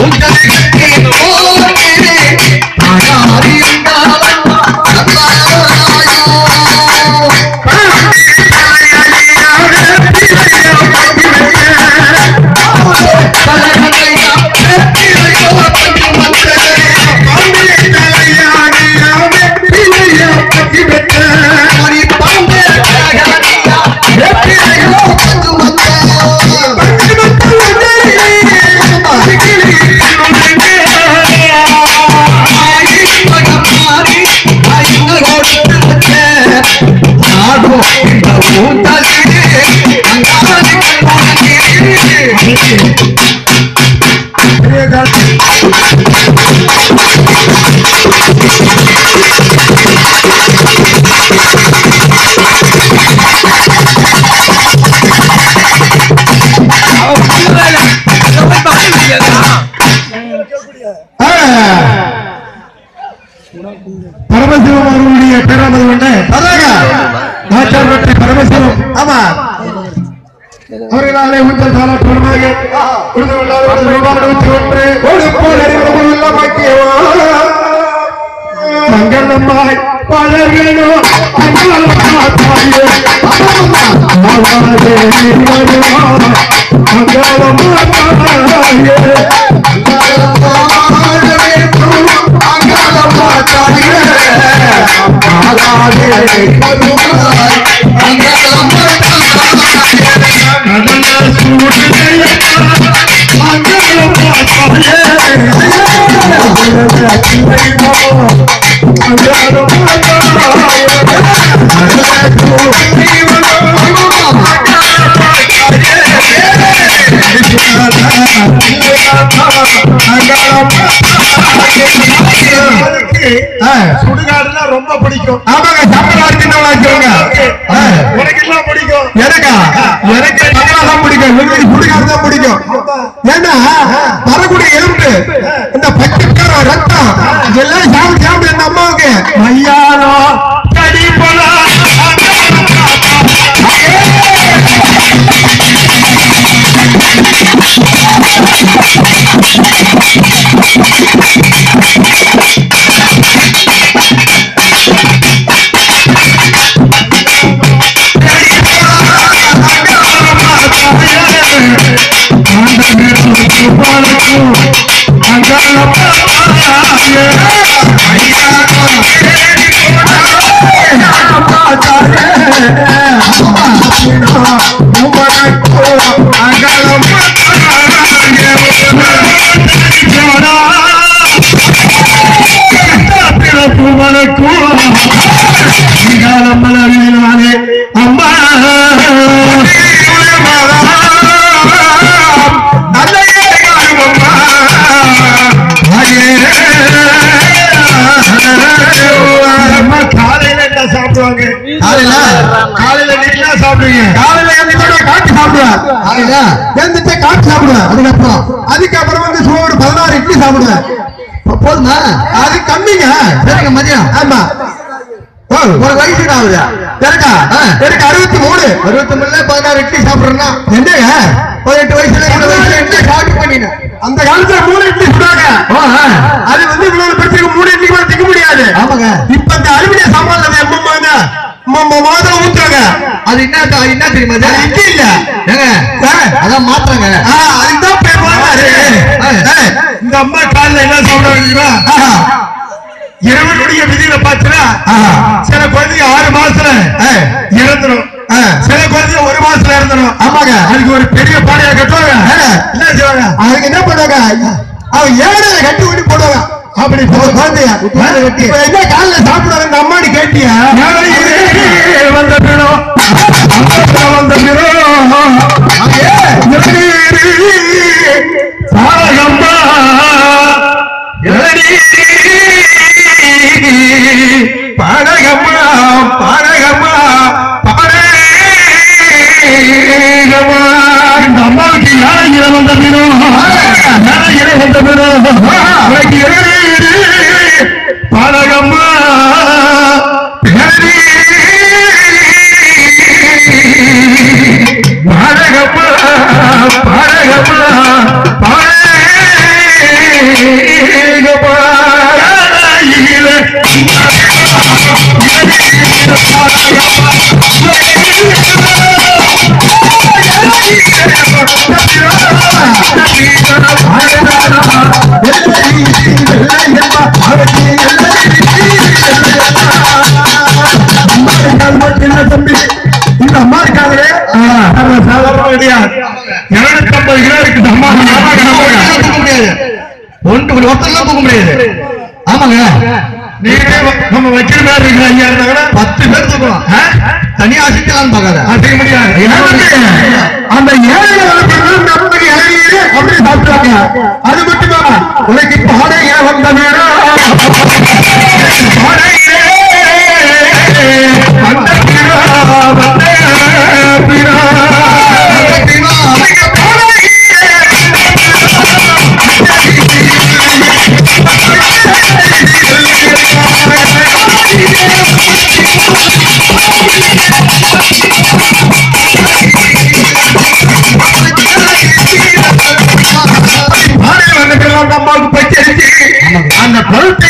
Nunca ஒண்ணு ஆச்சார் வெற்றி பரமசிவம். ஆமா. ಅವರಿಗಾಗಲೇ ಮುಂಚೆ ಸಾಲ ಕೊಡಲಾಗಿ ಮಂಗಲಮ್ಮಾಯ್ ಪಳಗೇನು ಮಂಗಲಮ್ಮ சுடுகாடுனா ரொம்ப பிடிக்கும் ஆமாங்க சம்பளம் இருக்குன்னு உனக்கு எல்லாம் பிடிக்கும் எனக்கா எனக்கு தான் பிடிக்கும் சுடுகாடு தான் பிடிக்கும் ஏன்னா வரக்கூடிய எலும்பு இந்த பச்சை ರಕ್ತ ಎಲ್ಲ ಶಾಮ್ ಶಾಮ್ ನಮಗೆ ಮಯ್ಯಾರ ಕಡಿಪಲ I'm gonna அம்மா காலையில என்ன சாப்பிடுவாங்க காலையில என்ன சாப்பிடுவீங்க காலையில காட்டு சாப்பிடுவாங்க சாப்பிடுவேன். காலையில எழுந்துட்டு காப்பி சாப்பிடுவேன். அதுக்கப்புறம் அதுக்கப்புறம் வந்து சோறு பதினாறு இட்லி சாப்பிடுவேன். போதுமா? அது கம்மிங்க. சரிங்க மதியம். ஆமா. ஒரு வயசு என்ன ஆகுது. எனக்கா. எனக்கு அறுபத்தி மூணு. அறுபத்தி மூணுல பதினாறு இட்லி சாப்பிடுறேன்னா என்னங்க பதினெட்டு வயசுல இருபது வயசுல இட்லி சாப்பிட்டு பண்ணினேன். அந்த காலத்துல மூணு இட்லி ஆ. அது வந்து இவ்வளவு பெருசுக்கு மூணு இட்லி கூட திக்க முடியாது. ஆமாங்க. இப்ப இந்த அலுமினிய சாமான்ல எம்மம்மாங்க முதல்ல ஊத்துறாங்க. அது என்ன என்ன தெரியுமா? அது இட்லி இல்ல. ஏங்க. அதான் மாத்திரங்க ஆ, அதுதான் பேர். ஏய், இந்த அம்மா காலைல என்ன ஆஹா, இறைவனுடைய விதியில பாத்தீங்கன்னா சில குழந்தைங்க ஆறு மாசத்துல இறந்துடும் சில குழந்தைங்க ஒரு மாசத்துல இறந்துடும் ஆமாங்க. அதுக்கு ஒரு பெரிய பாடையா கட்டுவாங்க. என்ன செய்வாங்க? அதுக்கு என்ன பண்ணுவாங்க? அவன் ஏழைய கட்டி ஊட்டி போடுவாங்க. அப்படி குழந்தைய என்ன காலைல இந்த அம்மாடி கேட்டியா? வந்த தம்பி இந்த அம்மா இருக்காங்களே சாதாரண கிடையாது இருநூத்தி ஐம்பது கிலோ இருக்கு இந்த அம்மா தூக்க முடியாது ஒன்று ஒரு ஒருத்தர்லாம் தூக்க முடியாது ஆமாங்க நீங்களே நம்ம வைக்கிற மாதிரி இருக்கிற ஐயா இருந்தாங்கன்னா பத்து பேர் தூக்கலாம் ஆ? தனியா அசிக்கலாம்னு பார்க்காத. அது செய்ய முடியாது. அந்த அப்படி சாப்பிட்டாங்க அந்த